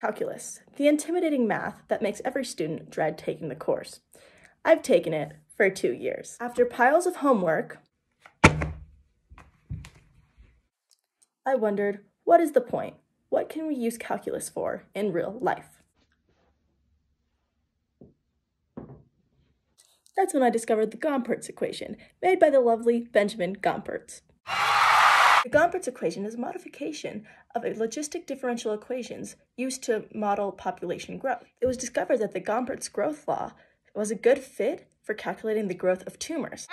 Calculus, the intimidating math that makes every student dread taking the course. I've taken it for two years. After piles of homework, I wondered, what is the point? What can we use calculus for in real life? That's when I discovered the Gompertz equation, made by the lovely Benjamin Gompertz. The Gompertz equation is a modification of logistic differential equations used to model population growth. It was discovered that the Gompertz growth law was a good fit for calculating the growth of tumors.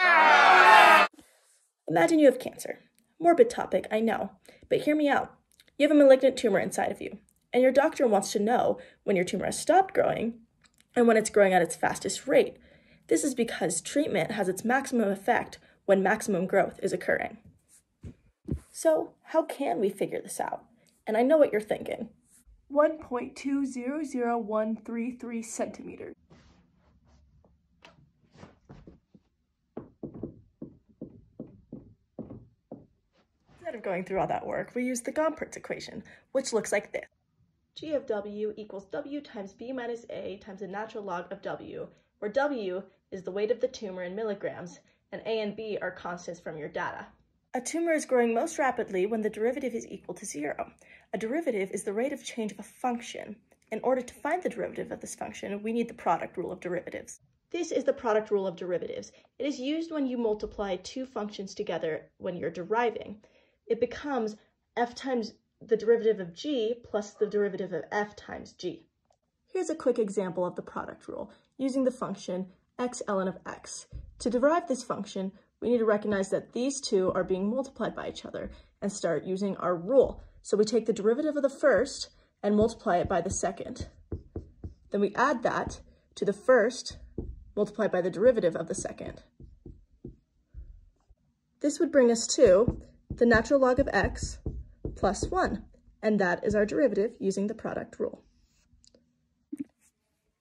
Imagine you have cancer. Morbid topic, I know, but hear me out. You have a malignant tumor inside of you, and your doctor wants to know when your tumor has stopped growing and when it's growing at its fastest rate. This is because treatment has its maximum effect when maximum growth is occurring. So, how can we figure this out? And I know what you're thinking. 1.200133 centimeters. Instead of going through all that work, we use the Gompertz equation, which looks like this. G of W equals W times B minus A times the natural log of W, where W is the weight of the tumor in milligrams, and A and B are constants from your data. A tumor is growing most rapidly when the derivative is equal to zero. A derivative is the rate of change of a function. In order to find the derivative of this function, we need the product rule of derivatives. This is the product rule of derivatives. It is used when you multiply two functions together when you're deriving. It becomes f times the derivative of g plus the derivative of f times g. Here's a quick example of the product rule using the function x ln of x. To derive this function, we need to recognize that these two are being multiplied by each other and start using our rule. So we take the derivative of the first and multiply it by the second. Then we add that to the first multiplied by the derivative of the second. This would bring us to the natural log of x plus 1, and that is our derivative using the product rule.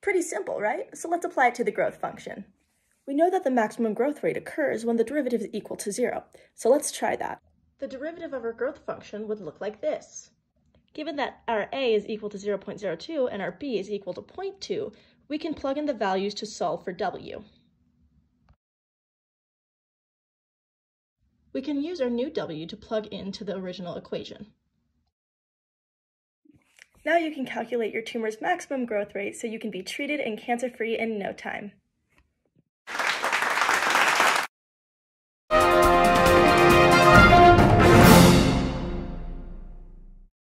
Pretty simple, right? So let's apply it to the growth function. We know that the maximum growth rate occurs when the derivative is equal to zero. So let's try that. The derivative of our growth function would look like this. Given that our a is equal to 0.02 and our b is equal to 0.2, we can plug in the values to solve for w. We can use our new w to plug into the original equation. Now you can calculate your tumor's maximum growth rate so you can be treated and cancer-free in no time.